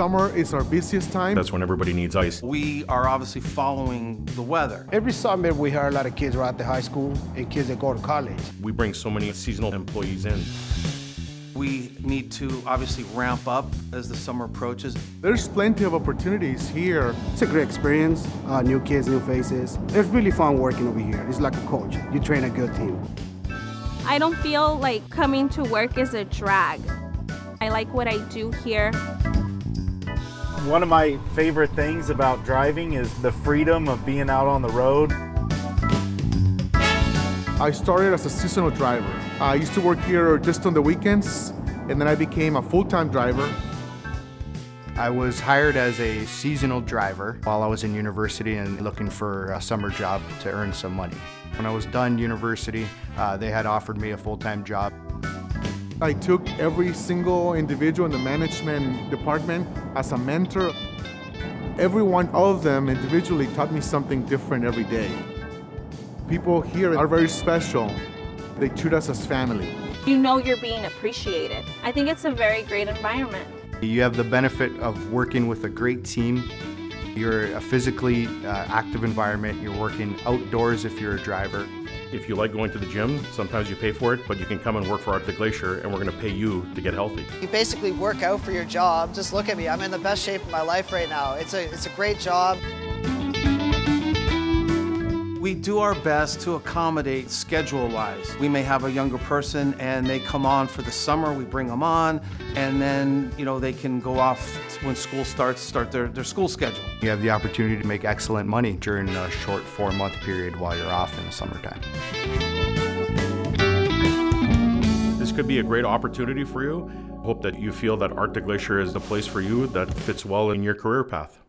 Summer is our busiest time. That's when everybody needs ice. We are obviously following the weather. Every summer we hire a lot of kids right at the high school and kids that go to college. We bring so many seasonal employees in. We need to obviously ramp up as the summer approaches. There's plenty of opportunities here. It's a great experience, uh, new kids, new faces. It's really fun working over here. It's like a coach. You train a good team. I don't feel like coming to work is a drag. I like what I do here. One of my favorite things about driving is the freedom of being out on the road. I started as a seasonal driver. I used to work here just on the weekends, and then I became a full-time driver. I was hired as a seasonal driver while I was in university and looking for a summer job to earn some money. When I was done university, uh, they had offered me a full-time job. I took every single individual in the management department as a mentor. Every one of them individually taught me something different every day. People here are very special. They treat us as family. You know you're being appreciated. I think it's a very great environment. You have the benefit of working with a great team. You're a physically uh, active environment. You're working outdoors if you're a driver. If you like going to the gym, sometimes you pay for it, but you can come and work for Arctic Glacier and we're going to pay you to get healthy. You basically work out for your job. Just look at me. I'm in the best shape of my life right now. It's a, it's a great job. We do our best to accommodate schedule-wise. We may have a younger person and they come on for the summer, we bring them on, and then, you know, they can go off when school starts, start their, their school schedule. You have the opportunity to make excellent money during a short four-month period while you're off in the summertime. This could be a great opportunity for you. Hope that you feel that Arctic Glacier is the place for you that fits well in your career path.